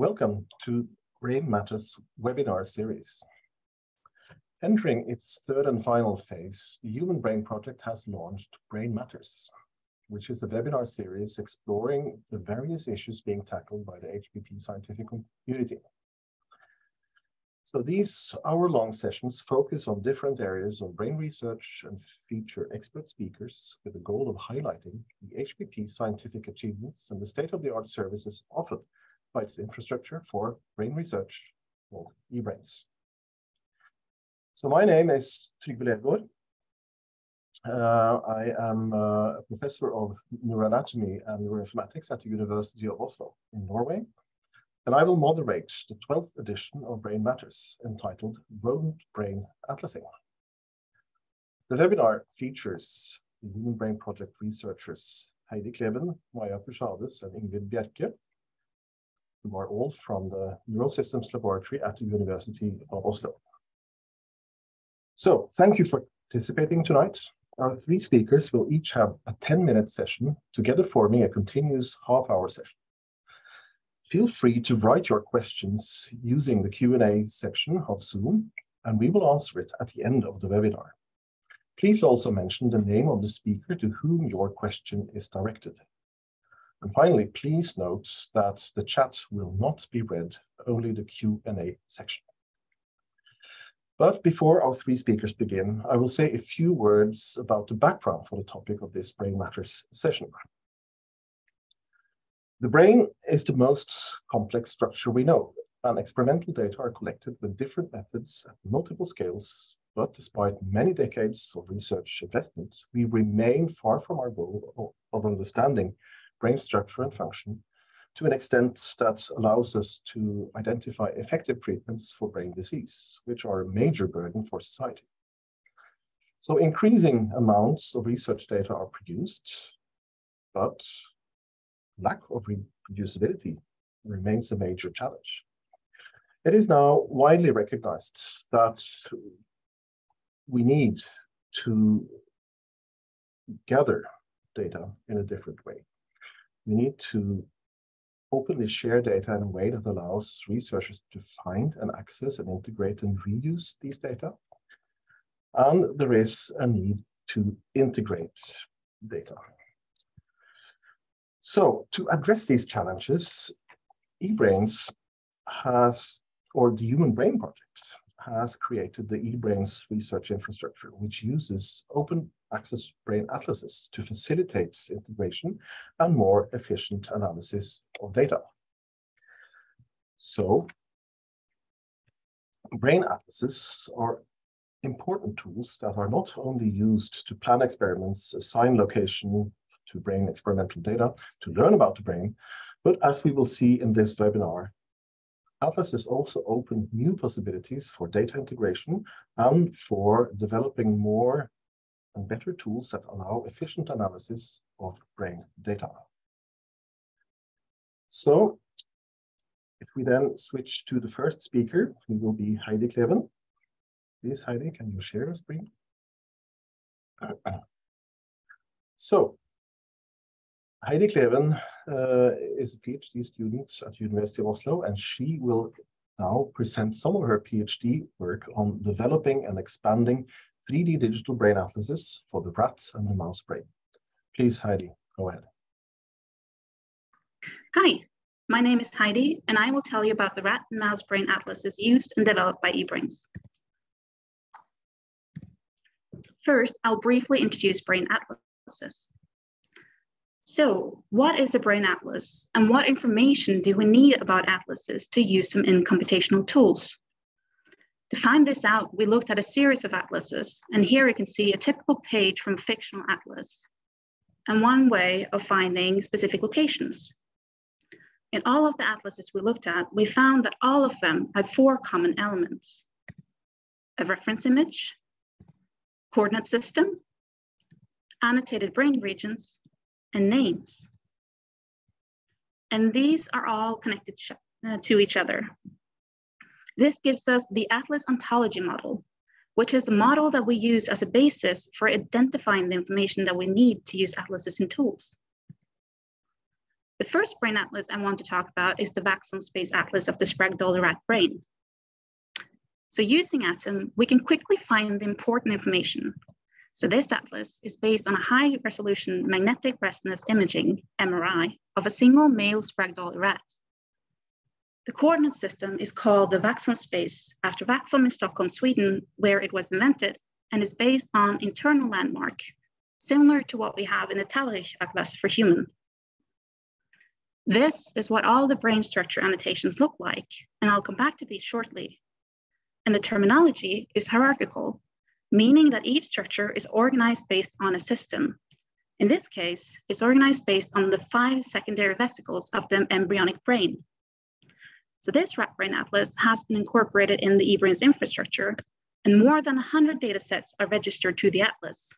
Welcome to Brain Matters webinar series. Entering its third and final phase, the Human Brain Project has launched Brain Matters, which is a webinar series exploring the various issues being tackled by the HBP scientific community. So these hour-long sessions focus on different areas of brain research and feature expert speakers with the goal of highlighting the HBP scientific achievements and the state-of-the-art services offered by its infrastructure for brain research called eBrains. So my name is Trygve Leergaard. Uh, I am uh, a professor of neuroanatomy and neuroinformatics at the University of Oslo in Norway and I will moderate the 12th edition of Brain Matters entitled Rodent Brain Atlasing. The webinar features the Human Brain Project researchers Heidi Kleven, Maja Puchades, and Ingvild Bjerke, who are all from the Neural Systems Laboratory at the University of Oslo. So thank you for participating tonight. Our three speakers will each have a 10-minute session, together forming a continuous half-hour session feel free to write your questions using the Q&A section of Zoom, and we will answer it at the end of the webinar. Please also mention the name of the speaker to whom your question is directed. And finally, please note that the chat will not be read, only the Q&A section. But before our three speakers begin, I will say a few words about the background for the topic of this Brain Matters session. The brain is the most complex structure we know, and experimental data are collected with different methods at multiple scales. But despite many decades of research investment, we remain far from our goal of understanding brain structure and function to an extent that allows us to identify effective treatments for brain disease, which are a major burden for society. So increasing amounts of research data are produced, but lack of reproducibility remains a major challenge. It is now widely recognized that we need to gather data in a different way. We need to openly share data in a way that allows researchers to find and access and integrate and reuse these data. And there is a need to integrate data. So to address these challenges, eBrains has, or the Human Brain Project, has created the eBrains research infrastructure, which uses open access brain atlases to facilitate integration and more efficient analysis of data. So brain atlases are important tools that are not only used to plan experiments, assign location, to brain experimental data to learn about the brain. But as we will see in this webinar, Atlas has also opened new possibilities for data integration and for developing more and better tools that allow efficient analysis of brain data. So if we then switch to the first speaker, who will be Heidi Kleven. Please, Heidi, can you share your screen? So Heidi Kleven uh, is a PhD student at University of Oslo, and she will now present some of her PhD work on developing and expanding 3D digital brain atlases for the rat and the mouse brain. Please, Heidi, go ahead. Hi, my name is Heidi, and I will tell you about the rat and mouse brain atlases used and developed by eBrains. First, I'll briefly introduce brain atlases. So what is a brain atlas and what information do we need about atlases to use them in computational tools? To find this out, we looked at a series of atlases, and here you can see a typical page from a fictional atlas, and one way of finding specific locations. In all of the atlases we looked at, we found that all of them had four common elements. A reference image, coordinate system, annotated brain regions, and names. And these are all connected uh, to each other. This gives us the Atlas ontology model, which is a model that we use as a basis for identifying the information that we need to use atlases in tools. The first brain atlas I want to talk about is the Waxholm Space Atlas of the Sprague-Dawley rat brain. So using ATOM, we can quickly find the important information. So this atlas is based on a high resolution magnetic resonance imaging, MRI, of a single male Sprague-Dawley rat. The coordinate system is called the Waxholm space after Waxholm in Stockholm, Sweden, where it was invented, and is based on internal landmark, similar to what we have in the Talairach Atlas for human. This is what all the brain structure annotations look like, and I'll come back to these shortly. And the terminology is hierarchical, meaning that each structure is organized based on a system. In this case, it's organized based on the five secondary vesicles of the embryonic brain. So this brain atlas has been incorporated in the eBrain's infrastructure, and more than 100 data sets are registered to the atlas.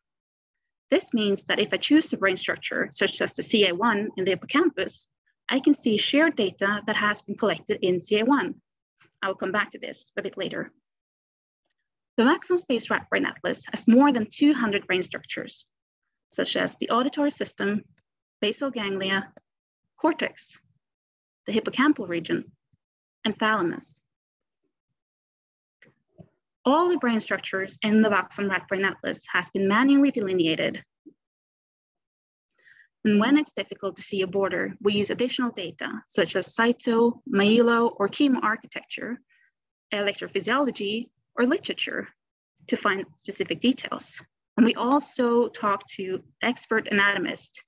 This means that if I choose a brain structure, such as the CA1 in the hippocampus, I can see shared data that has been collected in CA1. I will come back to this a bit later. The Waxholm Space Rat Brain Atlas has more than 200 brain structures, such as the auditory system, basal ganglia, cortex, the hippocampal region, and thalamus. All the brain structures in the Waxholm Rat Brain Atlas has been manually delineated and when it's difficult to see a border, we use additional data such as cyto, myelo, or chemoarchitecture, electrophysiology, or literature to find specific details. And we also talk to expert anatomists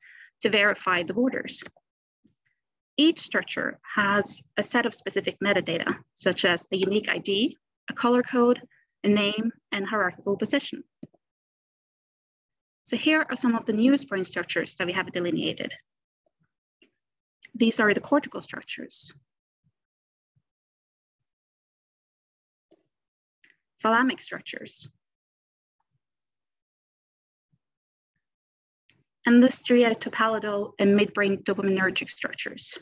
to verify the borders. Each structure has a set of specific metadata, such as a unique ID, a color code, a name, and hierarchical position. So here are some of the newest brain structures that we have delineated. These are the cortical structures. Thalamic structures. And the striatopallidal and midbrain dopaminergic structures.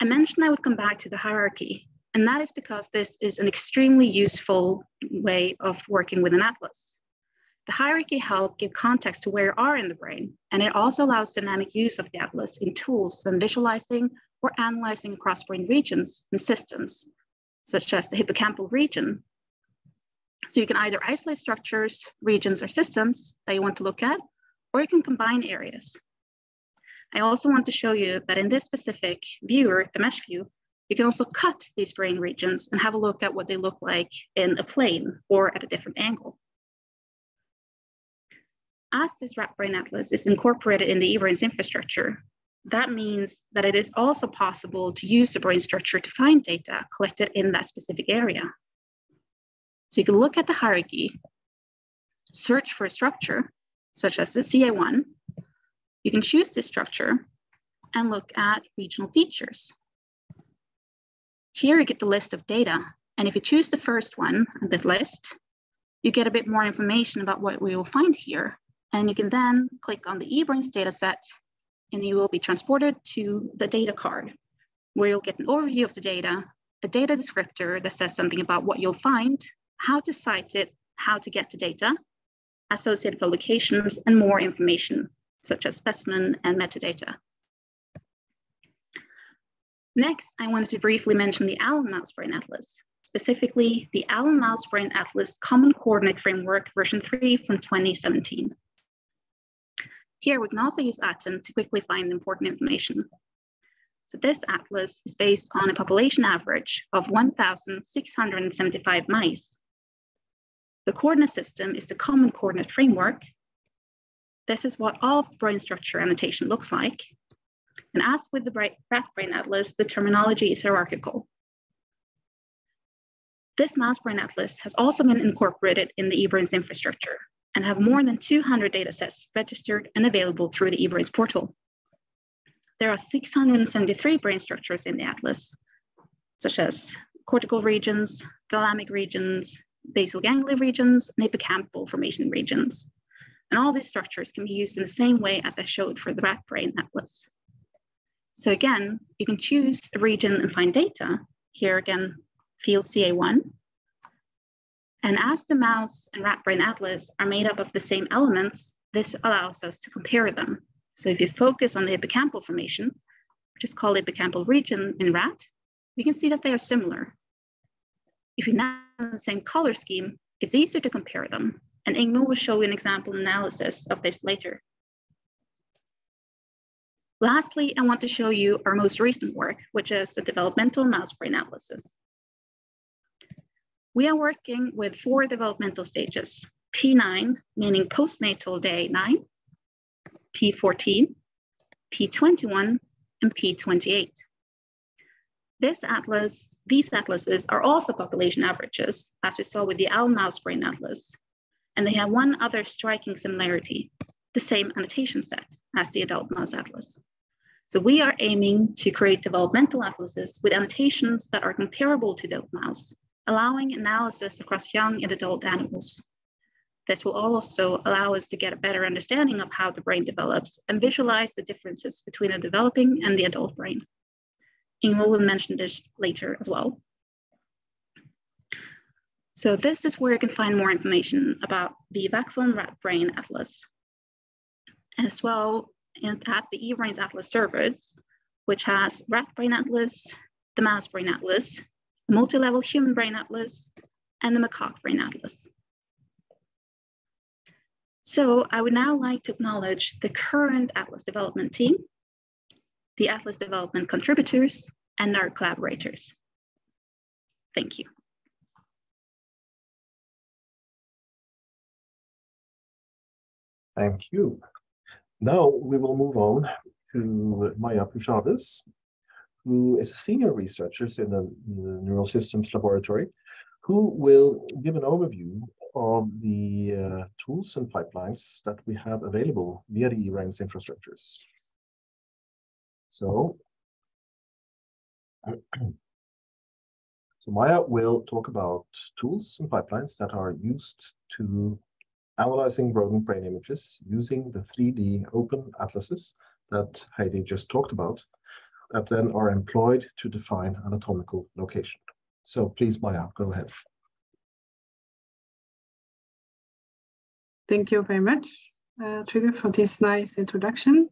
I mentioned I would come back to the hierarchy and that is because this is an extremely useful way of working with an atlas. The hierarchy helps give context to where you are in the brain, and it also allows dynamic use of the atlas in tools than visualizing or analyzing across brain regions and systems, such as the hippocampal region. So you can either isolate structures, regions, or systems that you want to look at, or you can combine areas. I also want to show you that in this specific viewer, the mesh view, you can also cut these brain regions and have a look at what they look like in a plane or at a different angle. As this rat brain atlas is incorporated in the eBrain's infrastructure, that means that it is also possible to use the brain structure to find data collected in that specific area. So you can look at the hierarchy, search for a structure, such as the CA1. You can choose this structure and look at regional features. Here you get the list of data. And if you choose the first one on the list, you get a bit more information about what we will find here. And you can then click on the eBrains dataset and you will be transported to the data card where you'll get an overview of the data, a data descriptor that says something about what you'll find, how to cite it, how to get the data, associated publications, and more information, such as specimen and metadata. Next, I wanted to briefly mention the Allen Mouse Brain Atlas, specifically the Allen Mouse Brain Atlas Common Coordinate Framework version 3 from 2017. Here, we can also use ATOM to quickly find important information. So this atlas is based on a population average of 1,675 mice. The coordinate system is the Common Coordinate Framework. This is what all brain structure annotation looks like. And as with the rat brain atlas, the terminology is hierarchical. This mouse brain atlas has also been incorporated in the eBrains infrastructure and have more than 200 datasets registered and available through the eBrains portal. There are 673 brain structures in the atlas, such as cortical regions, thalamic regions, basal ganglia regions, and hippocampal formation regions. And all these structures can be used in the same way as I showed for the rat brain atlas. So again, you can choose a region and find data. Here again, field CA1. And as the mouse and rat brain atlas are made up of the same elements, this allows us to compare them. So if you focus on the hippocampal formation, which is called hippocampal region in rat, we can see that they are similar. If you now have the same color scheme, it's easier to compare them. And Ingvild will show you an example analysis of this later. Lastly, I want to show you our most recent work, which is the developmental mouse brain analysis. We are working with four developmental stages, P9, meaning postnatal day nine, P14, P21, and P28. This atlas, these atlases are also population averages, as we saw with the Allen mouse brain atlas. And they have one other striking similarity, the same annotation set as the adult mouse atlas. So we are aiming to create developmental atlases with annotations that are comparable to the adult mouse, allowing analysis across young and adult animals. This will also allow us to get a better understanding of how the brain develops and visualize the differences between the developing and the adult brain. Ingvild will mention this later as well. So this is where you can find more information about the Waxholm Rat Brain Atlas. As well at the eBrains Atlas servers, which has Rat Brain Atlas, the Mouse Brain Atlas, the Multi-Level Human Brain Atlas, and the Macaque Brain Atlas. So I would now like to acknowledge the current Atlas development team the Atlas development contributors, and our collaborators. Thank you. Thank you. Now we will move on to Maja Puchades, who is a senior researcher in the, the Neural Systems Laboratory, who will give an overview of the uh, tools and pipelines that we have available via the eBrains infrastructures. So, so Maja will talk about tools and pipelines that are used to analyzing rodent brain images using the 3D open atlases that Heidi just talked about, that then are employed to define anatomical location. So please, Maja, go ahead. Thank you very much, uh, Trygve, for this nice introduction.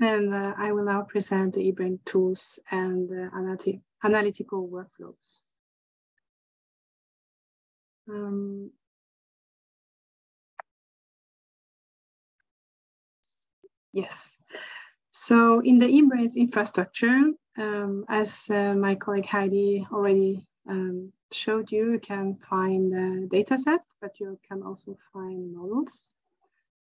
And uh, I will now present the eBrain tools and uh, analytical workflows. Um, yes. So in the eBrains infrastructure, um, as uh, my colleague Heidi already um, showed you, you can find a data set, but you can also find models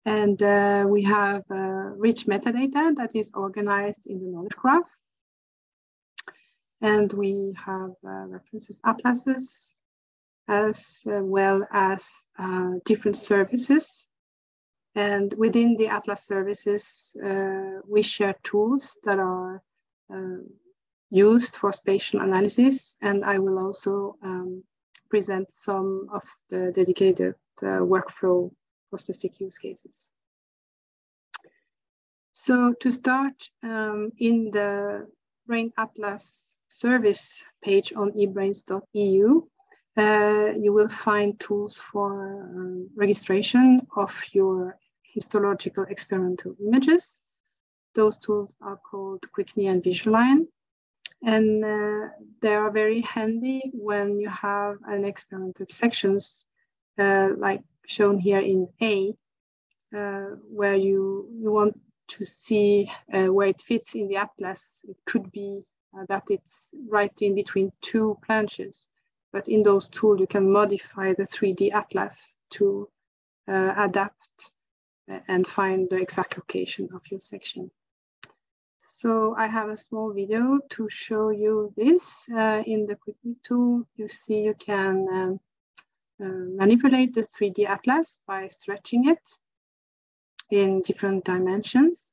and uh, we have uh, rich metadata that is organized in the knowledge graph. And we have uh, references atlases as uh, well as uh, different services. And within the atlas services, uh, we share tools that are used for spatial analysis. And I will also um, present some of the dedicated workflow for specific use cases. So to start um, in the Brain Atlas service page on ebrains.eu, uh, you will find tools for um, registration of your histological experimental images. Those tools are called QuickNII and Visualign. And uh, they are very handy when you have an experimental sections uh, like shown here in A, uh, where you, you want to see uh, where it fits in the atlas. It could be uh, that it's right in between two planches, but in those tools, you can modify the 3D atlas to uh, adapt uh, and find the exact location of your section. So I have a small video to show you this. Uh, in the QuickNII tool, you see you can um, manipulate the 3D atlas by stretching it in different dimensions.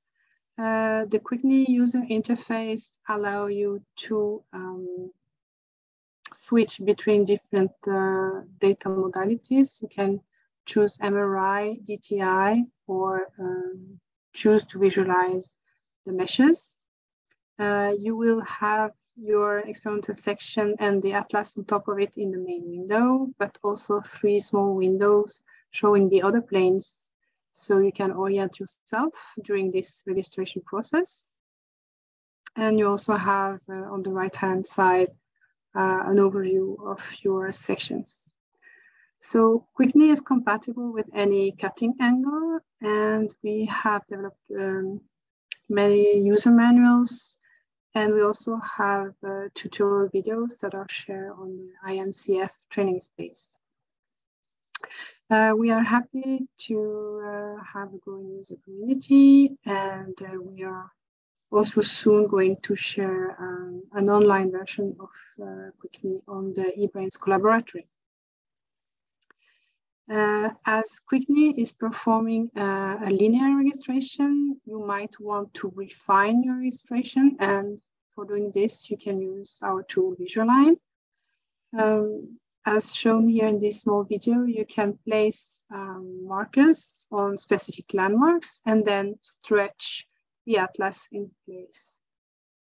Uh, the QuickNII user interface allow you to um, switch between different uh, data modalities. You can choose MRI, DTI, or um, choose to visualize the meshes. Uh, you will have your experimental section and the atlas on top of it in the main window, but also three small windows showing the other planes. so you can orient yourself during this registration process. And you also have uh, on the right hand side uh, an overview of your sections. So QuickNII is compatible with any cutting angle and we have developed um, many user manuals and we also have uh, tutorial videos that are shared on the INCF training space. Uh, we are happy to uh, have a growing user community and uh, we are also soon going to share um, an online version of uh, QuickNII on the eBrains Collaboratory. Uh, as QuickNII is performing uh, a linear registration, you might want to refine your registration. And for doing this, you can use our tool Visualign. Um, as shown here in this small video, you can place um, markers on specific landmarks and then stretch the atlas in place.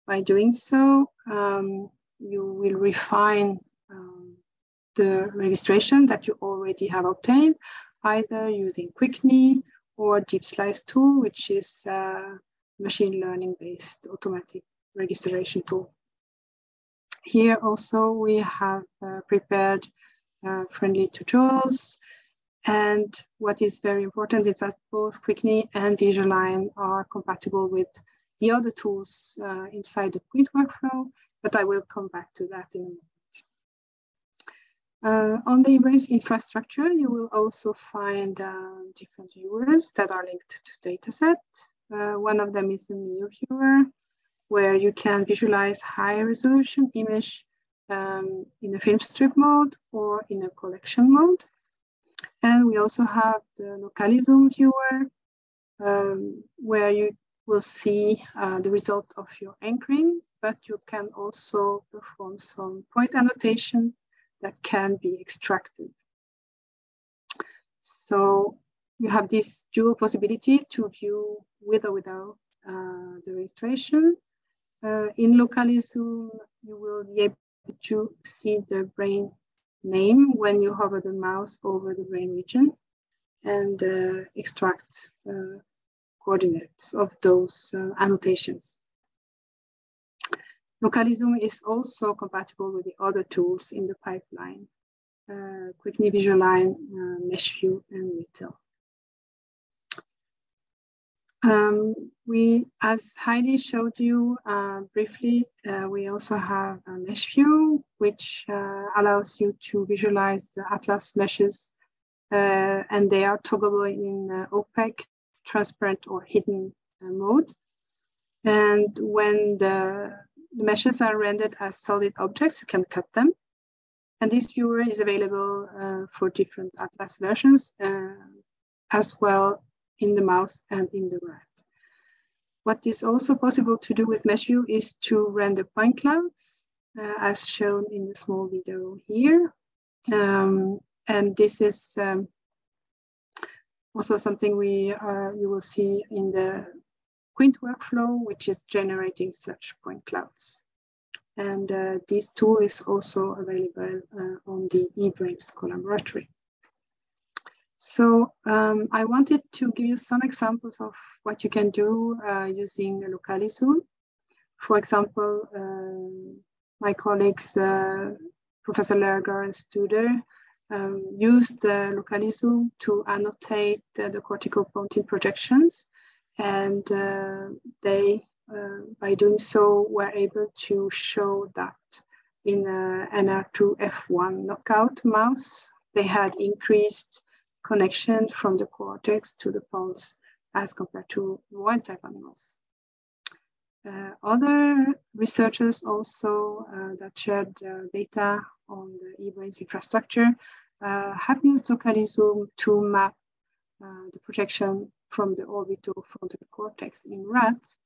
By doing so, um, you will refine the registration that you already have obtained, either using QuickNII or DeepSlice tool, which is a machine learning based automatic registration tool. Here also we have uh, prepared uh, friendly tutorials. And what is very important is that both QuickNII and Visualign are compatible with the other tools uh, inside the Quint workflow, but I will come back to that in a moment. Uh, on the eBrains infrastructure, you will also find uh, different viewers that are linked to dataset. Uh, one of them is the Mio viewer, where you can visualize high resolution image um, in a film strip mode or in a collection mode. And we also have the Localizoom viewer, um, where you will see uh, the result of your anchoring, but you can also perform some point annotation that can be extracted. So you have this dual possibility to view with or without uh, the registration. Uh, in Localizoom, you will be able to see the brain name when you hover the mouse over the brain region and uh, extract uh, coordinates of those uh, annotations. Localizoom is also compatible with the other tools in the pipeline, uh, QuickNII Visualign, uh, MeshView, and Retail. Um, we, as Heidi showed you uh, briefly, uh, we also have a mesh view, which uh, allows you to visualize the Atlas meshes, uh, and they are toggleable in uh, opaque, transparent, or hidden uh, mode. And when the the meshes are rendered as solid objects, you can cut them. And this viewer is available uh, for different Atlas versions uh, as well in the mouse and in the rat. What is also possible to do with mesh view is to render point clouds uh, as shown in the small video here. Um, and this is um, also something we you will see in the Quint workflow, which is generating such point clouds. And uh, this tool is also available uh, on the eBrains Collaboratory. So um, I wanted to give you some examples of what you can do uh, using Localizoom. For example, uh, my colleagues, uh, Professor Leergaard and Studer, um, used the Localizoom to annotate the cortical pontine projections and uh, they, uh, by doing so, were able to show that in a NR2F1 knockout mouse, they had increased connection from the cortex to the pons as compared to wild type animals. Uh, other researchers also uh, that shared uh, data on the eBrains infrastructure uh, have used Localizoom to map the projection from the orbitofrontal cortex in rats,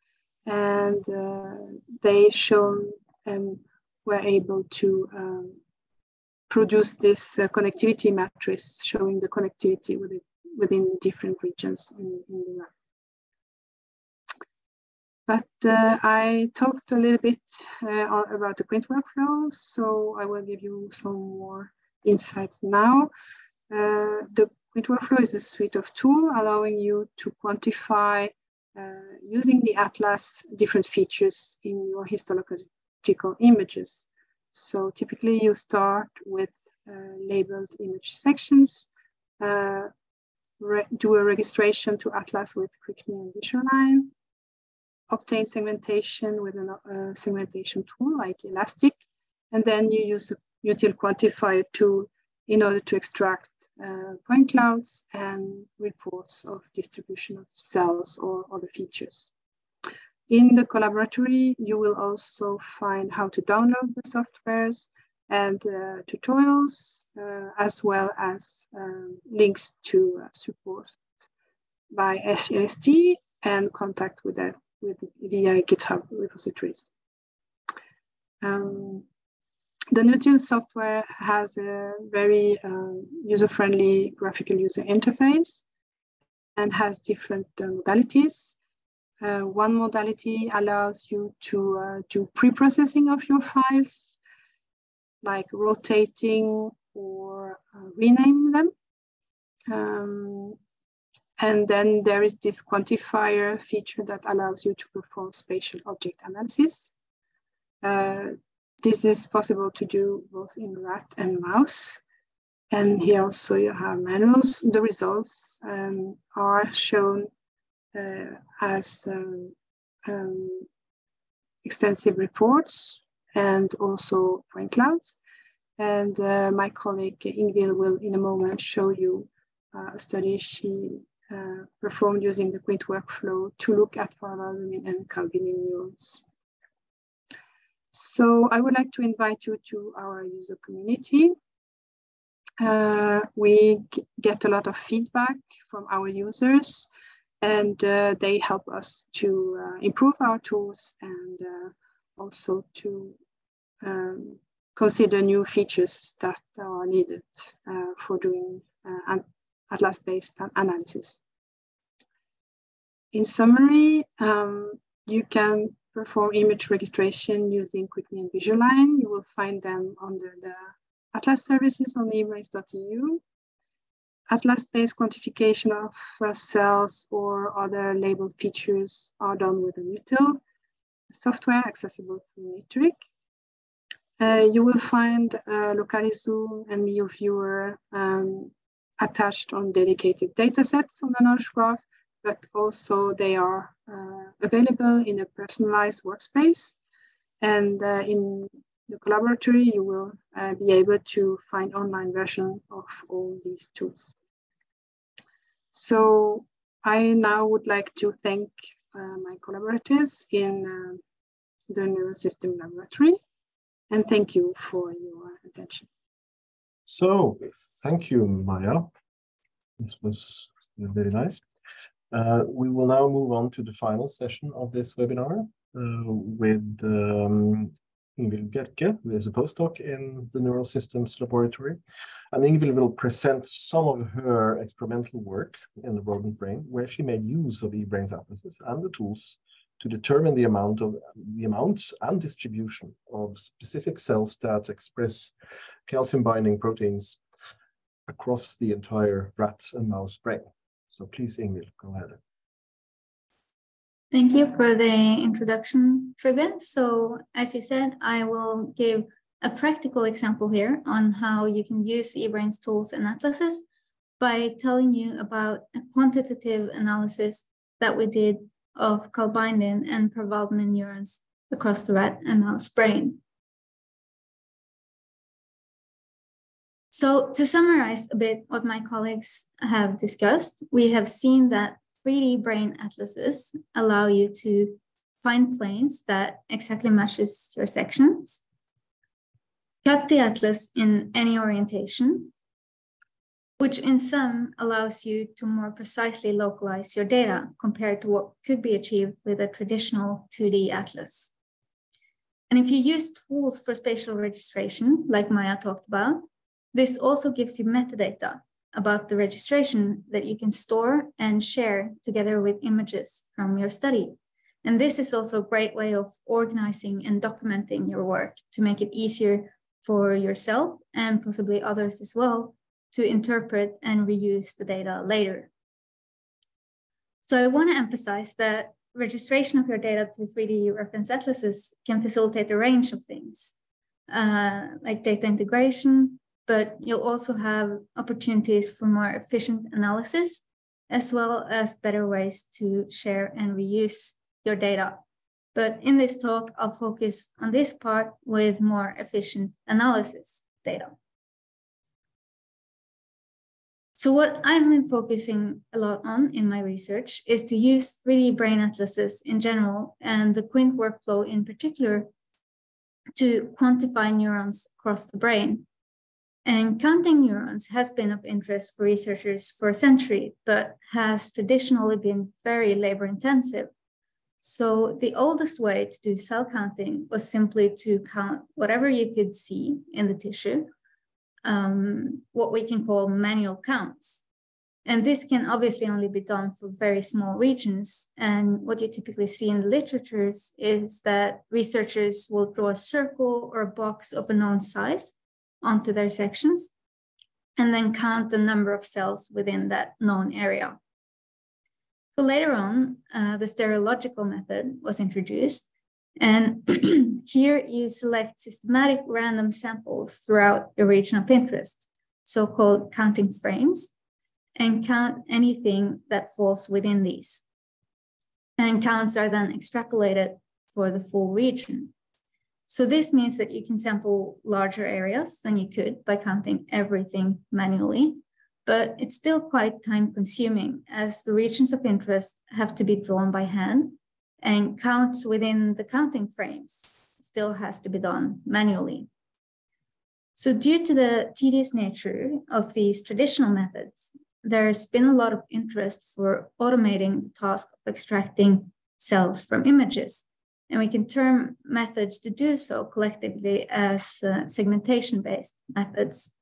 and uh, they shown and were able to um, produce this uh, connectivity matrix showing the connectivity within, within different regions in, in the rat. But uh, I talked a little bit uh, about the Quint workflow, so I will give you some more insights now. Uh, the Quint Workflow is a suite of tools allowing you to quantify uh, using the atlas different features in your histological images. So typically you start with uh, labeled image sections, uh, do a registration to Atlas with QuickNII and Visualign, obtain segmentation with a uh, segmentation tool like ilastik, and then you use a util quantifier tool in order to extract uh, point clouds and reports of distribution of cells or other features. In the collaboratory, you will also find how to download the softwares and uh, tutorials, uh, as well as um, links to uh, support by SLST and contact with, the, with via GitHub repositories. Um, the Nutil software has a very uh, user-friendly graphical user interface and has different uh, modalities. Uh, one modality allows you to uh, do pre-processing of your files, like rotating or uh, rename them. Um, and then there is this quantifier feature that allows you to perform spatial object analysis. Uh, this is possible to do both in rat and mouse. And here also you have manuals. The results um, are shown uh, as um, um, extensive reports and also point clouds. And uh, my colleague Ingvild will in a moment show you uh, a study she uh, performed using the Quint workflow to look at parvalbumin and calbindin neurons. So I would like to invite you to our user community. Uh, we get a lot of feedback from our users and uh, they help us to uh, improve our tools and uh, also to um, consider new features that are needed uh, for doing uh, Atlas-based analysis. In summary, um, you can perform image registration using QuickNII and Visualign. You will find them under the Atlas services on ebrains.eu. Atlas-based quantification of uh, cells or other labeled features are done with a Nutil software accessible through Metric. Uh, you will find uh, Localizoom and Mio Viewer um, attached on dedicated datasets on the knowledge graph, but also they are available in a personalized workspace. And uh, in the collaboratory, you will uh, be able to find online version of all these tools. So I now would like to thank uh, my collaborators in uh, the Neurosystem Laboratory and thank you for your attention. So thank you, Maja. This was very nice. Uh, we will now move on to the final session of this webinar uh, with um, Ingvild Bjerke, who is a postdoc in the Neural Systems Laboratory. And Ingvild will present some of her experimental work in the rodent brain, where she made use of eBrains atlases and the tools to determine the amount of the amount and distribution of specific cells that express calcium binding proteins across the entire rat and mouse brain. So please, Ingvild, go ahead. Thank you for the introduction, Trygve. So as you said, I will give a practical example here on how you can use eBrains tools and atlases by telling you about a quantitative analysis that we did of calbindin and parvalbumin neurons across the rat and mouse brain. So to summarize a bit what my colleagues have discussed, we have seen that 3D brain atlases allow you to find planes that exactly matches your sections, cut the atlas in any orientation, which in sum allows you to more precisely localize your data compared to what could be achieved with a traditional 2D atlas. And if you use tools for spatial registration, like Maja talked about, this also gives you metadata about the registration that you can store and share together with images from your study. And this is also a great way of organizing and documenting your work to make it easier for yourself and possibly others as well to interpret and reuse the data later. So I want to emphasize that registration of your data to 3D reference atlases can facilitate a range of things, uh, like data integration, but you'll also have opportunities for more efficient analysis, as well as better ways to share and reuse your data. But in this talk, I'll focus on this part with more efficient analysis data. So what I've been focusing a lot on in my research is to use 3D brain atlases in general and the Quint workflow in particular to quantify neurons across the brain. And counting neurons has been of interest for researchers for a century, but has traditionally been very labor intensive. So the oldest way to do cell counting was simply to count whatever you could see in the tissue um, what we can call manual counts. And this can obviously only be done for very small regions. And what you typically see in the literatures is that researchers will draw a circle or a box of a known size onto their sections and then count the number of cells within that known area. So later on, uh, the stereological method was introduced, and here you select systematic random samples throughout a region of interest, so-called counting frames, and count anything that falls within these. And counts are then extrapolated for the full region. So this means that you can sample larger areas than you could by counting everything manually, but it's still quite time consuming as the regions of interest have to be drawn by hand and counts within the counting frames still has to be done manually. So due to the tedious nature of these traditional methods, there's been a lot of interest for automating the task of extracting cells from images. And we can term methods to do so collectively as uh, segmentation-based methods.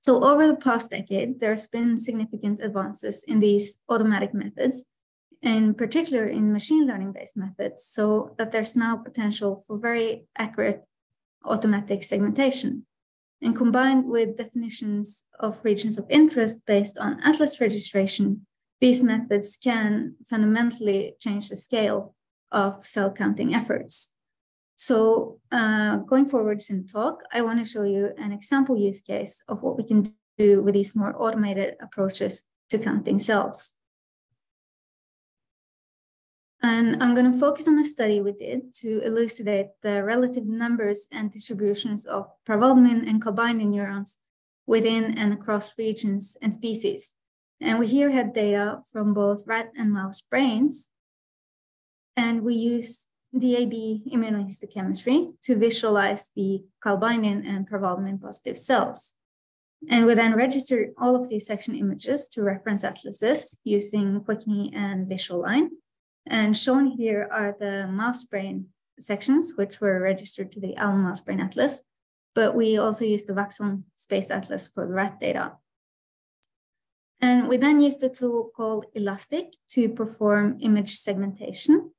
So over the past decade, there's been significant advances in these automatic methods, in particular in machine learning based methods, so that there's now potential for very accurate automatic segmentation. And combined with definitions of regions of interest based on atlas registration, these methods can fundamentally change the scale of cell counting efforts. So uh, going forwards in the talk, I want to show you an example use case of what we can do with these more automated approaches to counting cells. And I'm going to focus on a study we did to elucidate the relative numbers and distributions of parvalbumin and calbindin neurons within and across regions and species. And we here had data from both rat and mouse brains. And we use DAB immunohistochemistry to visualize the calbindin and parvalbumin positive cells. And we then register all of these section images to reference atlases using QuickNII and Visualign. And shown here are the mouse brain sections, which were registered to the Allen Mouse Brain Atlas, but we also used the Waxholm Space Atlas for the rat data. And we then used a tool called ilastik to perform image segmentation.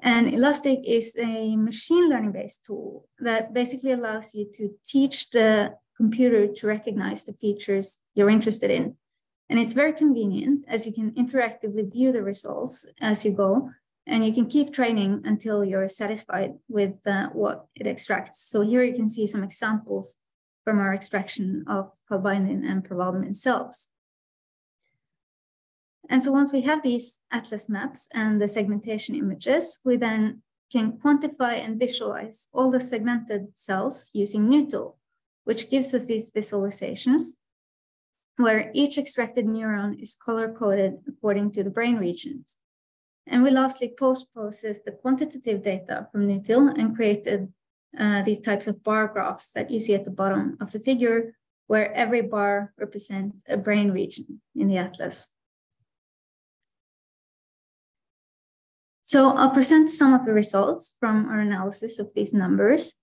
And ilastik is a machine learning based tool that basically allows you to teach the computer to recognize the features you're interested in and it's very convenient as you can interactively view the results as you go, and you can keep training until you're satisfied with uh, what it extracts. So here you can see some examples from our extraction of calbindin and parvalbumin cells. And so once we have these atlas maps and the segmentation images, we then can quantify and visualize all the segmented cells using NUTIL, which gives us these visualizations where each extracted neuron is color coded according to the brain regions. And we lastly post-processed the quantitative data from NUTIL and created uh, these types of bar graphs that you see at the bottom of the figure, where every bar represents a brain region in the atlas. So I'll present some of the results from our analysis of these numbers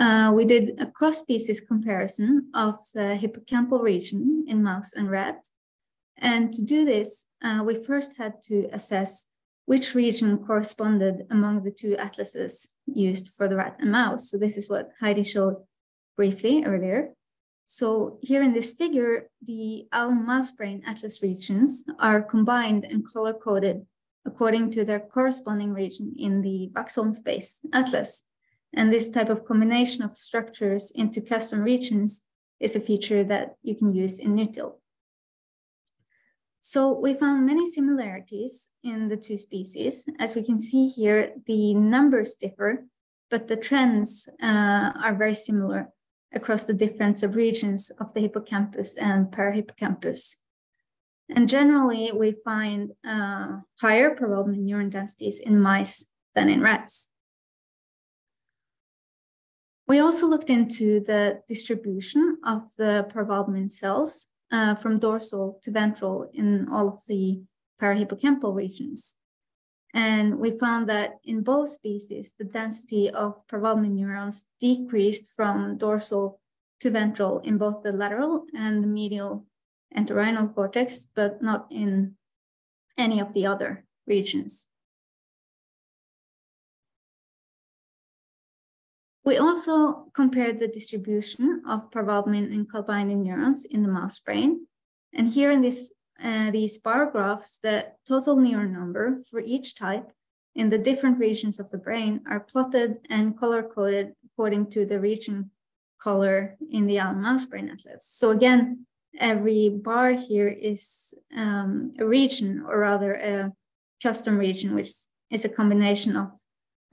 uh, we did a cross-species comparison of the hippocampal region in mouse and rat. And to do this, uh, we first had to assess which region corresponded among the two atlases used for the rat and mouse. So this is what Heidi showed briefly earlier. So here in this figure, the Allen mouse brain atlas regions are combined and color coded according to their corresponding region in the Waxholm space atlas. And this type of combination of structures into custom regions is a feature that you can use in NUTIL. So we found many similarities in the two species. As we can see here, the numbers differ, but the trends uh, are very similar across the different subregions of the hippocampus and parahippocampus. And generally, we find uh, higher probably neuron densities in mice than in rats. We also looked into the distribution of the parvalbumin cells uh, from dorsal to ventral in all of the parahippocampal regions. And we found that in both species, the density of parvalbumin neurons decreased from dorsal to ventral in both the lateral and the medial entorhinal cortex, but not in any of the other regions. We also compared the distribution of parvalbumin and calbindin neurons in the mouse brain. And here in this, uh, these bar graphs, the total neuron number for each type in the different regions of the brain are plotted and color coded according to the region color in the Allen mouse brain atlas. So again, every bar here is um, a region or rather a custom region, which is a combination of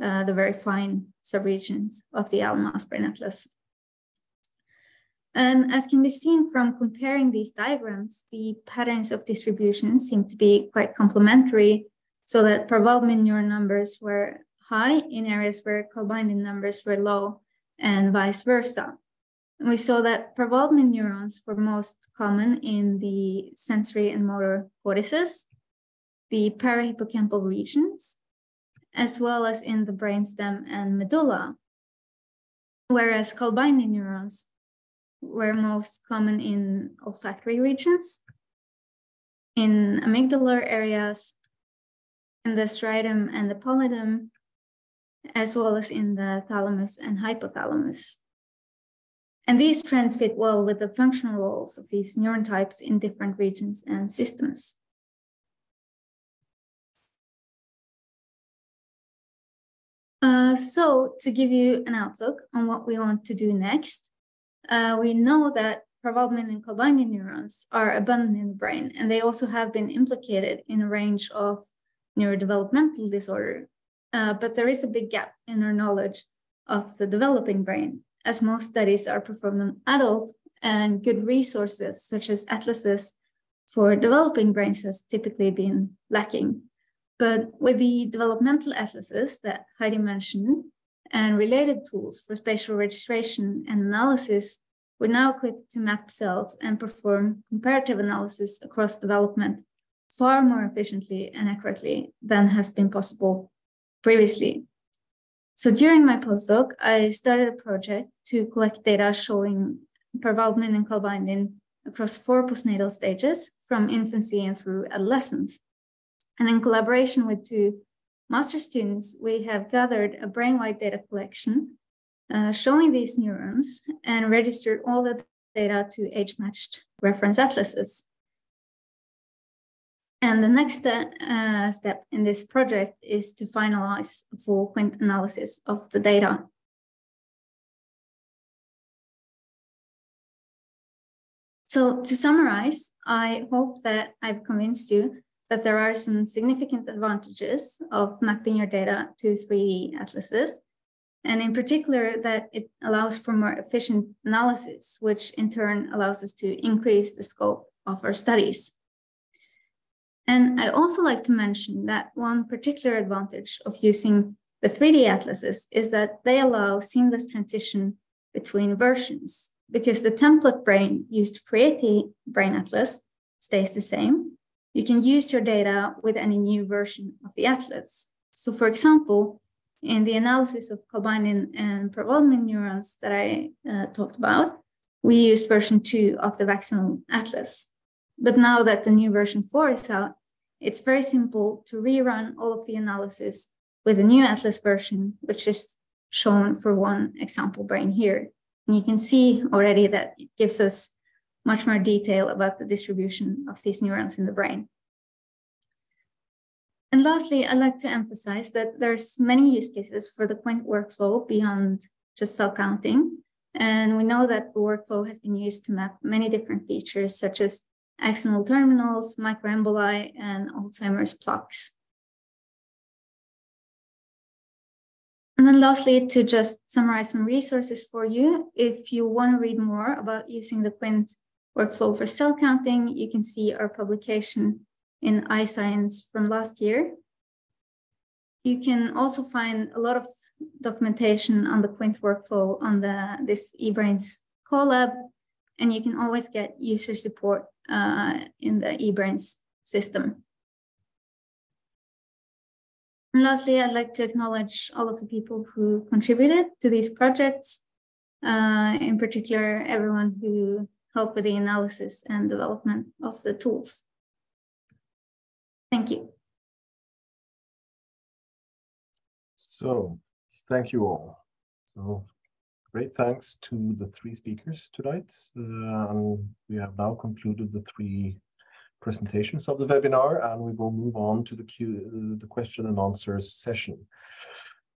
uh, the very fine subregions of the mouse brain atlas. And as can be seen from comparing these diagrams, the patterns of distribution seem to be quite complementary, so that parvalbumin neuron numbers were high in areas where calbindin numbers were low, and vice versa. We saw that parvalbumin neurons were most common in the sensory and motor cortices, the parahippocampal regions, as well as in the brainstem and medulla, whereas calbindin neurons were most common in olfactory regions, in amygdalar areas, in the striatum and the pallidum, as well as in the thalamus and hypothalamus. And these trends fit well with the functional roles of these neuron types in different regions and systems. Uh, so to give you an outlook on what we want to do next, uh, we know that parvalbumin and calbindin neurons are abundant in the brain, and they also have been implicated in a range of neurodevelopmental disorder. Uh, but there is a big gap in our knowledge of the developing brain, as most studies are performed on adults, and good resources such as atlases for developing brains has typically been lacking. But with the developmental atlases that Heidi mentioned and related tools for spatial registration and analysis, we're now equipped to map cells and perform comparative analysis across development far more efficiently and accurately than has been possible previously. So during my postdoc, I started a project to collect data showing parvalbumin and calbindin across four postnatal stages from infancy and through adolescence. And in collaboration with two master students, we have gathered a brain-wide data collection uh, showing these neurons and registered all the data to age-matched reference atlases. And the next uh, step in this project is to finalize a full quint analysis of the data. So to summarize, I hope that I've convinced you that there are some significant advantages of mapping your data to 3D atlases, and in particular that it allows for more efficient analysis, which in turn allows us to increase the scope of our studies. And I'd also like to mention that one particular advantage of using the 3D atlases is that they allow seamless transition between versions because the template brain used to create the brain atlas stays the same, you can use your data with any new version of the atlas. So for example, in the analysis of calbindin and parvalbumin neurons that I uh, talked about, we used version two of the Waxholm atlas. But now that the new version four is out, it's very simple to rerun all of the analysis with a new atlas version, which is shown for one example brain here. And you can see already that it gives us much more detail about the distribution of these neurons in the brain. And lastly, I'd like to emphasize that there's many use cases for the Quint workflow beyond just cell counting. And we know that the workflow has been used to map many different features such as axonal terminals, microemboli, and Alzheimer's plaques. And then lastly, to just summarize some resources for you, if you want to read more about using the Quint workflow for cell counting, you can see our publication in iScience from last year. You can also find a lot of documentation on the Quint workflow on the this eBrains Colab, and you can always get user support uh, in the eBrains system. And lastly, I'd like to acknowledge all of the people who contributed to these projects, uh, in particular, everyone who helped with the analysis and development of the tools. Thank you. So, thank you all. So, great thanks to the three speakers tonight. Uh, we have now concluded the three presentations of the webinar, and we will move on to the, Q, the question and answers session.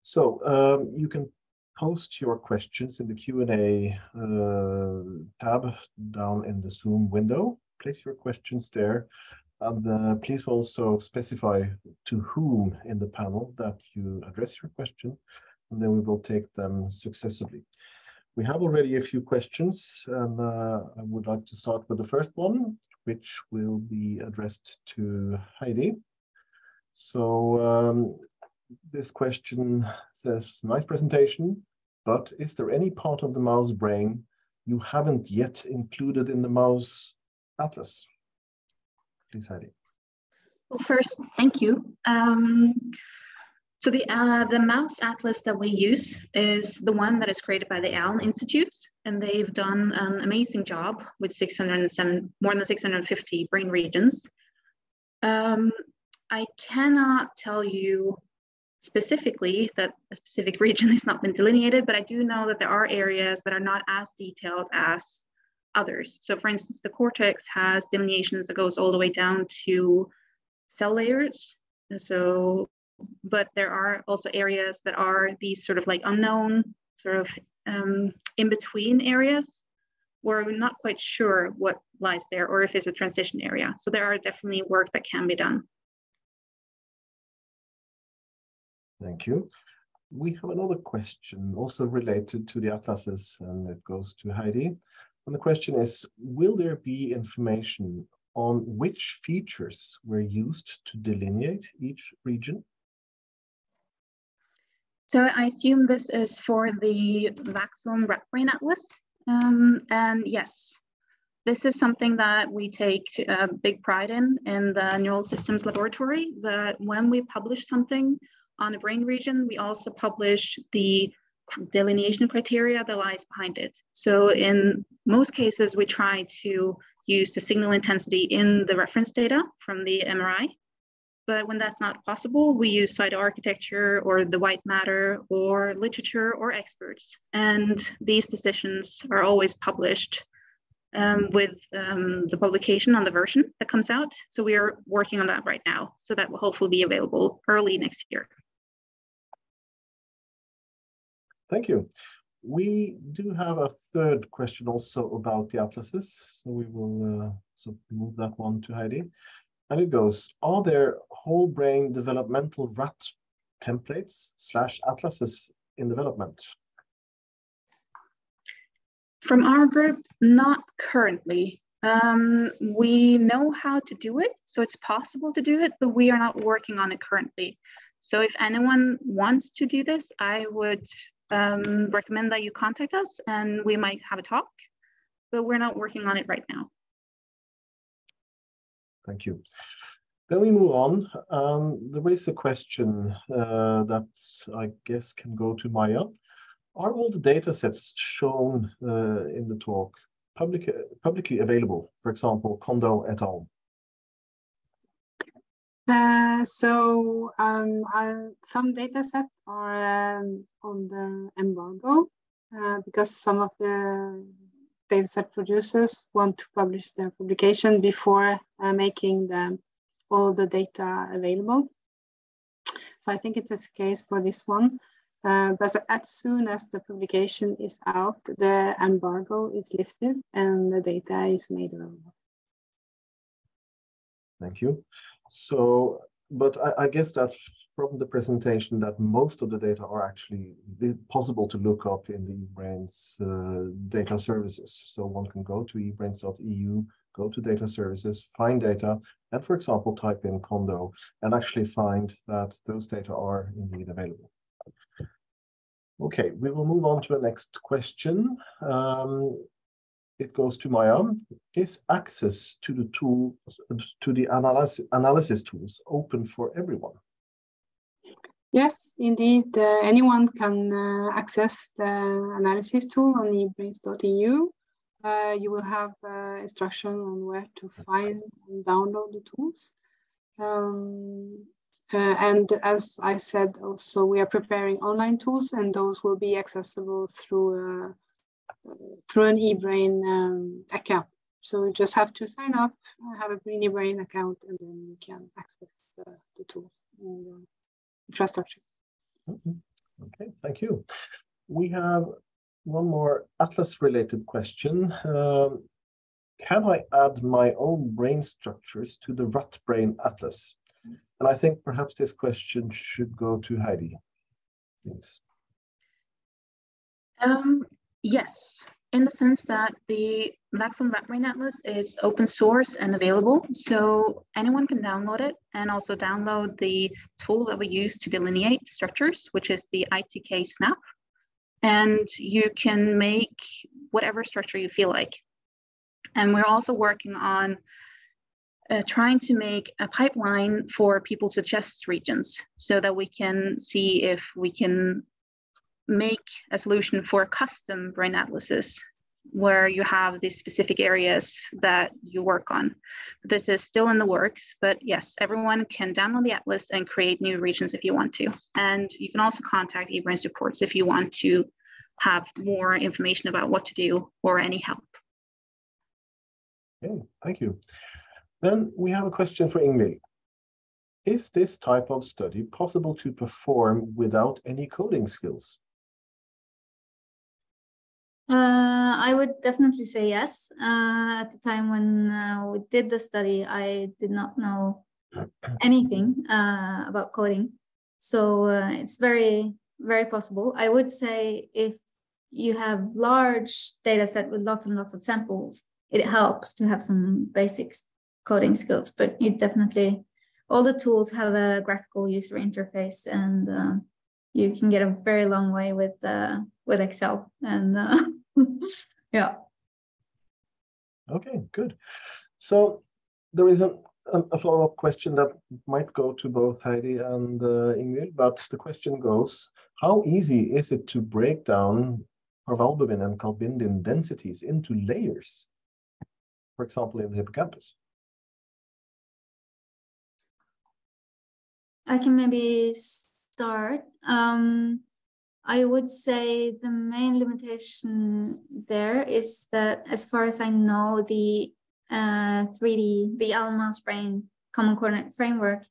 So, um, you can post your questions in the Q&A uh, tab down in the Zoom window. Place your questions there and uh, please also specify to whom in the panel that you address your question, and then we will take them successively. We have already a few questions, and uh, I would like to start with the first one, which will be addressed to Heidi. So um, this question says, nice presentation, but is there any part of the mouse brain you haven't yet included in the mouse atlas? Please, Heidi. Well, first, thank you. Um, so the uh, the mouse atlas that we use is the one that is created by the Allen Institute, and they've done an amazing job with 607 more than 650 brain regions. Um, I cannot tell you specifically that a specific region has not been delineated, but I do know that there are areas that are not as detailed as others. So for instance, the cortex has delineations that goes all the way down to cell layers. So, but there are also areas that are these sort of like unknown, sort of um, in between areas where we're not quite sure what lies there or if it's a transition area. So there are definitely work that can be done. Thank you. We have another question also related to the atlases and it goes to Heidi. And the question is, will there be information on which features were used to delineate each region? So I assume this is for the Waxholm Rat Brain Atlas. Um, and yes, this is something that we take uh, big pride in in the Neural Systems Laboratory, that when we publish something on a brain region, we also publish the delineation criteria that lies behind it. So in most cases, we try to use the signal intensity in the reference data from the MRI. But when that's not possible, we use cytoarchitecture or the white matter or literature or experts. And these decisions are always published um, with um, the publication on the version that comes out. So we are working on that right now. So that will hopefully be available early next year. Thank you. We do have a third question also about the atlases, so we will uh, so move that one to Heidi. And it goes, are there whole brain developmental rat templates slash atlases in development? From our group, not currently. Um, we know how to do it, so it's possible to do it, but we are not working on it currently. So if anyone wants to do this, I would um, recommend that you contact us and we might have a talk, but we're not working on it right now. Thank you. Then we move on. Um, there is a question uh, that I guess can go to Maja. Are all the data sets shown uh, in the talk public, publicly available? For example, Kondo et al. Uh, so um, some data sets are um, on the embargo, uh, because some of the dataset producers want to publish their publication before uh, making the, all the data available. So I think it is the case for this one. Uh, but as soon as the publication is out, the embargo is lifted and the data is made available. Thank you. So, but I, I, guess that from the presentation that most of the data are actually possible to look up in the eBrains uh, data services. So one can go to ebrains.eu, go to data services, find data, and for example, type in Kondo and actually find that those data are indeed available. Okay, we will move on to the next question. Um, it goes to Maja. Is access to the tool, to the analysis, analysis tools open for everyone? Yes, indeed. Uh, anyone can uh, access the analysis tool on ebrains.eu. Uh, you will have uh, instruction on where to find and download the tools. Um, uh, and as I said, also we are preparing online tools and those will be accessible through uh, through an eBrain um, account. So you just have to sign up, have a Green eBrain account, and then you can access uh, the tools and the infrastructure. Mm-hmm. Okay, thank you. We have one more Atlas-related question. Um, can I add my own brain structures to the rat brain atlas? And I think perhaps this question should go to Heidi. Please. Um, Yes, in the sense that the Waxholm Brain Atlas is open source and available. So anyone can download it and also download the tool that we use to delineate structures, which is the ITK Snap. And you can make whatever structure you feel like. And we're also working on uh, trying to make a pipeline for people to test regions so that we can see if we can make a solution for custom brain atlases where you have these specific areas that you work on. This is still in the works, but yes, everyone can download the atlas and create new regions if you want to. And you can also contact eBrain supports if you want to have more information about what to do or any help. Okay, thank you. Then we have a question for Ingvild. Is this type of study possible to perform without any coding skills? Uh, I would definitely say yes. Uh, at the time when uh, we did the study, I did not know anything uh, about coding. So uh, it's very, very possible. I would say if you have large data set with lots and lots of samples, it helps to have some basic coding skills, but you definitely, all the tools have a graphical user interface and uh, you can get a very long way with with Excel and yeah. Okay, good. So there is a, a follow-up question that might go to both Heidi and uh, Ingvild, but the question goes, how easy is it to break down parvalbumin and calbindin densities into layers? For example, in the hippocampus. I can maybe start. Um, I would say the main limitation there is that, as far as I know, the uh, 3D, the mouse brain common coordinate framework,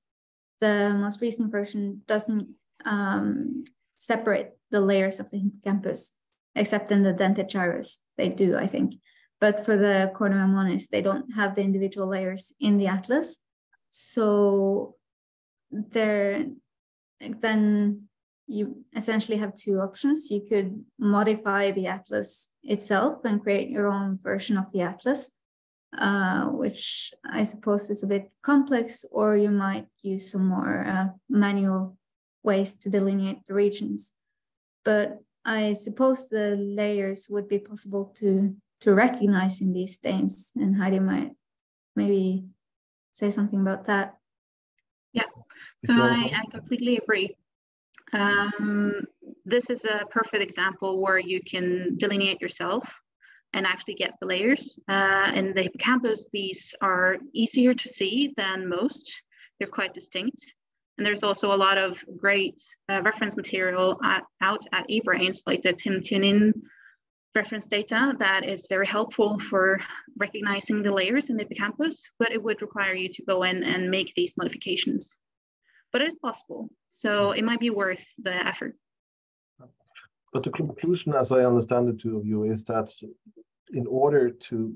the most recent version doesn't um, separate the layers of the hippocampus, except in the dentate gyrus. They do, I think. But for the cornu ammonis, they don't have the individual layers in the atlas. So there, then you essentially have two options. You could modify the atlas itself and create your own version of the atlas, uh, which I suppose is a bit complex, or you might use some more uh, manual ways to delineate the regions. But I suppose the layers would be possible to to recognize in these stains, and Heidi might maybe say something about that. Yeah, so I, I completely agree. Um, this is a perfect example where you can delineate yourself and actually get the layers. Uh, in the hippocampus, these are easier to see than most. They're quite distinct. And there's also a lot of great uh, reference material at, out at eBrains, like the Tim Tunin reference data that is very helpful for recognizing the layers in the hippocampus, but it would require you to go in and make these modifications. But it's possible, so it might be worth the effort. But the conclusion, as I understand it two of you, is that in order to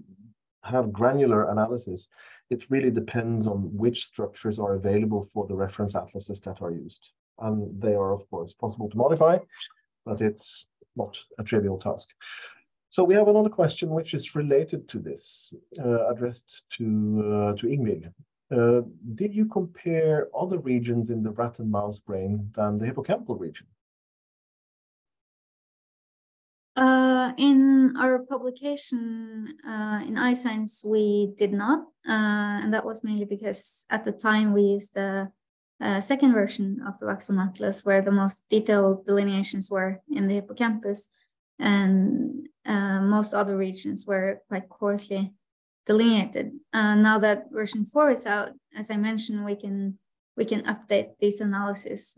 have granular analysis, it really depends on which structures are available for the reference atlases that are used. And they are, of course, possible to modify, but it's not a trivial task. So we have another question which is related to this, uh, addressed to, uh, to Ingvild. Uh, did you compare other regions in the rat and mouse brain than the hippocampal region? Uh, in our publication uh, in iScience, we did not, uh, and that was mainly because at the time we used the uh, second version of the Waxholm Atlas, where the most detailed delineations were in the hippocampus, and uh, most other regions were quite coarsely delineated. Uh, now that version four is out, as I mentioned, we can we can update these analysis,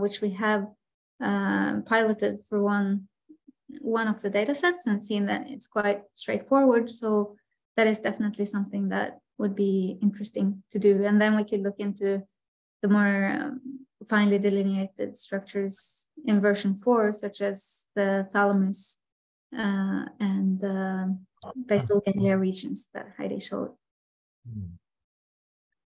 which we have piloted for one one of the data sets and seen that it's quite straightforward. So that is definitely something that would be interesting to do. And then we could look into the more um, finely delineated structures in version four, such as the thalamus uh, and the basal ganglia regions that Heidi showed. Mm.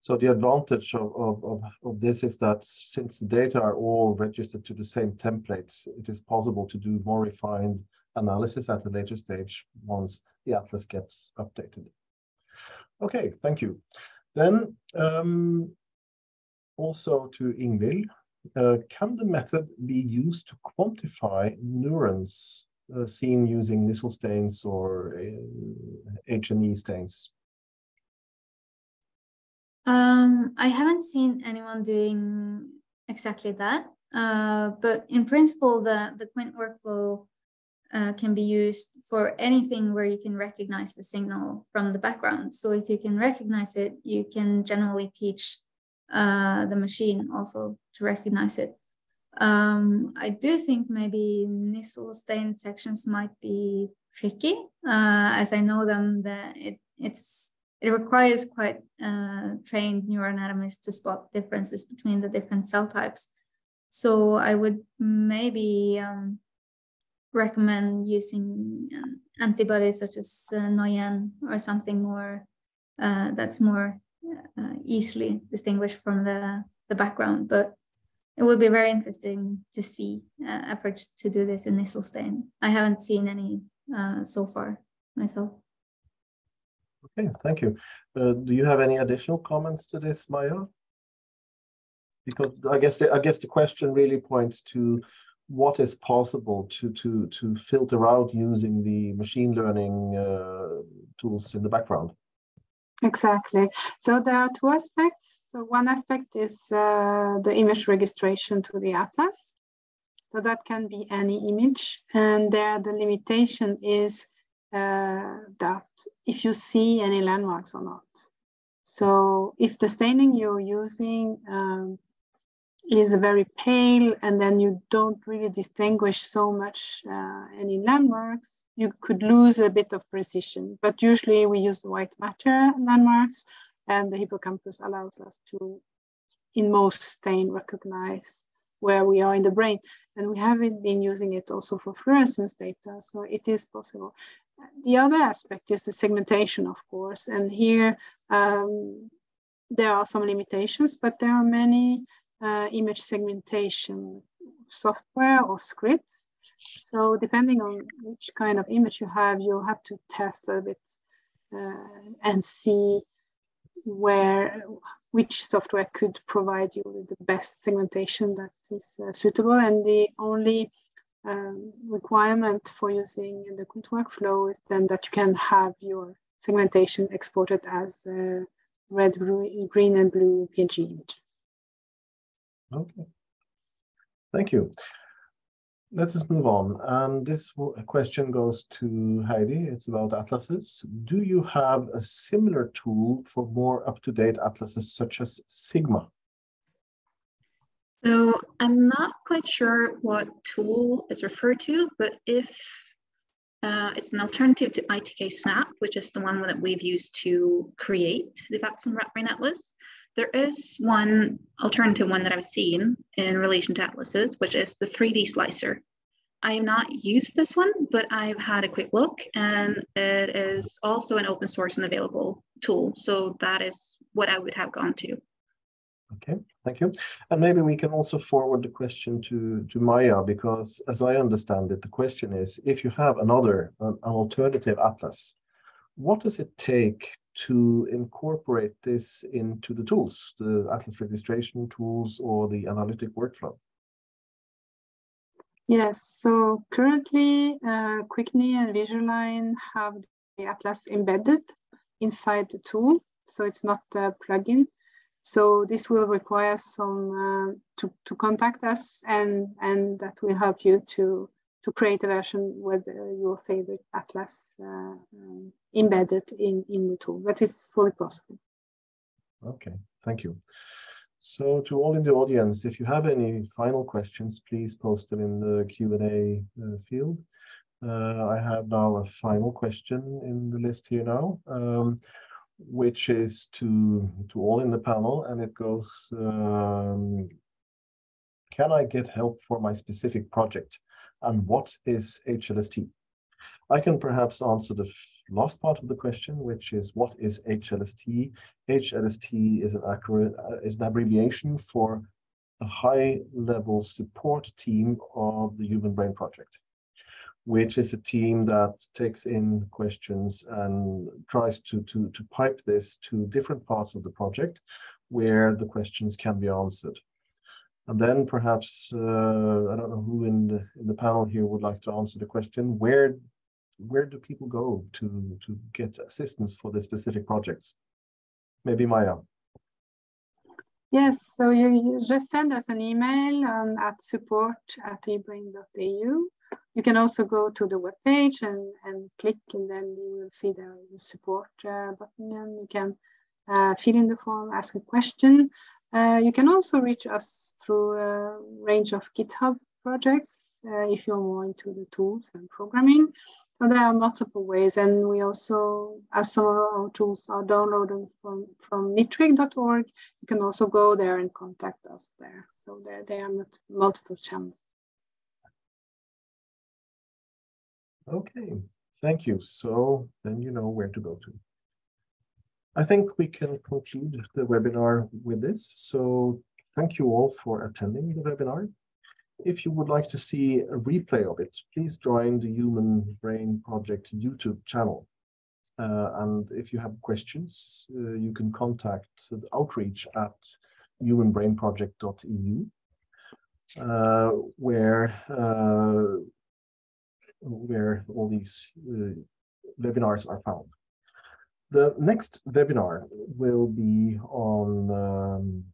So the advantage of, of, of, of, this is that since the data are all registered to the same template, it is possible to do more refined analysis at a later stage once the atlas gets updated. Okay, thank you. Then um, also to Ingvild, uh, can the method be used to quantify neurons uh, seen using Nissl stains or uh, H&E stains? Um, I haven't seen anyone doing exactly that, uh, but in principle, the, the Quint workflow uh, can be used for anything where you can recognize the signal from the background. So if you can recognize it, you can generally teach uh, the machine also to recognize it. Um, I do think maybe Nissl stain sections might be tricky, uh, as I know them that it, it's it requires quite uh, trained neuroanatomists to spot differences between the different cell types. So I would maybe um, recommend using um, antibodies such as uh, NeuN or something more uh, that's more uh, easily distinguished from the, the background. But it would be very interesting to see uh, efforts to do this in Nissl stain. I haven't seen any uh, so far myself. Okay, thank you. Uh, do you have any additional comments to this, Maja? Because I guess the, I guess the question really points to what is possible to to to filter out using the machine learning uh, tools in the background. Exactly. So there are two aspects. So one aspect is uh, the image registration to the atlas. So that can be any image, and there the limitation is uh, that if you see any landmarks or not. So if the staining you're using um, is very pale and then you don't really distinguish so much uh, any landmarks, you could lose a bit of precision. But usually we use white matter landmarks and the hippocampus allows us to, in most stain, recognize where we are in the brain. And we haven't been using it also for fluorescence data, so it is possible. The other aspect is the segmentation, of course, and here um, there are some limitations, but there are many uh, image segmentation software or scripts. So depending on which kind of image you have, you'll have to test a bit uh, and see where which software could provide you with the best segmentation that is uh, suitable. And the only um, requirement for using the Quint workflow is then that you can have your segmentation exported as uh, red, green, and blue PNG images. Okay. Thank you. Let us move on. And this question goes to Heidi. It's about atlases. Do you have a similar tool for more up-to-date atlases such as Sigma? So I'm not quite sure what tool is referred to, but if uh, it's an alternative to ITK Snap, which is the one that we've used to create the Waxholm Rat Brain Atlas. There is one alternative one that I've seen in relation to atlases, which is the 3D slicer. I have not used this one, but I've had a quick look and it is also an open source and available tool. So that is what I would have gone to. Okay, thank you. And maybe we can also forward the question to, to Maja, because as I understand it, the question is, if you have another, an, an alternative atlas, what does it take to incorporate this into the tools, the atlas registration tools or the analytic workflow? Yes, so currently uh, QuickNII and Visualign have the atlas embedded inside the tool, so it's not a plugin. So this will require some uh, to, to contact us and, and that will help you to, to create a version with uh, your favorite atlas uh, um, embedded in, in the tool, That is fully possible. Okay, thank you. So to all in the audience, if you have any final questions, please post them in the Q&A uh, field. Uh, I have now a final question in the list here now, um, which is to, to all in the panel, and it goes, um, can I get help for my specific project? And what is HLST? I can perhaps answer the last part of the question, which is what is HLST? HLST is an, accurate, uh, is an abbreviation for a high-level support team of the Human Brain Project, which is a team that takes in questions and tries to, to, to pipe this to different parts of the project where the questions can be answered. And then perhaps, uh, I don't know who in the, in the panel here would like to answer the question, where where do people go to to get assistance for the specific projects? Maybe Maja. Yes, so you, you just send us an email um, at support at ebrain.eu. You can also go to the webpage and, and click and then you will see the, the support uh, button and you can uh, fill in the form, ask a question. Uh, you can also reach us through a range of GitHub projects uh, if you're more into the tools and programming. So there are multiple ways, and we also, as some of our tools are downloaded from, from nitrc.org, you can also go there and contact us there. So there, there are multiple channels. Okay, thank you. So then you know where to go to. I think we can conclude the webinar with this. So thank you all for attending the webinar. If you would like to see a replay of it, please join the Human Brain Project YouTube channel. Uh, and if you have questions, uh, you can contact the outreach at humanbrainproject.eu, uh, where uh, where all these uh, webinars are found. The next webinar will be on um,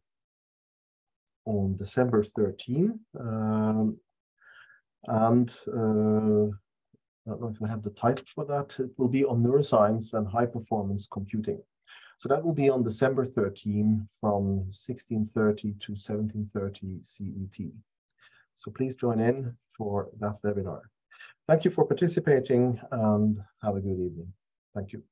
on December 13. Um, and uh, I don't know if I have the title for that. It will be on neuroscience and high performance computing. So that will be on December 13 from 1630 to 1730 CET. So please join in for that webinar. Thank you for participating and have a good evening. Thank you.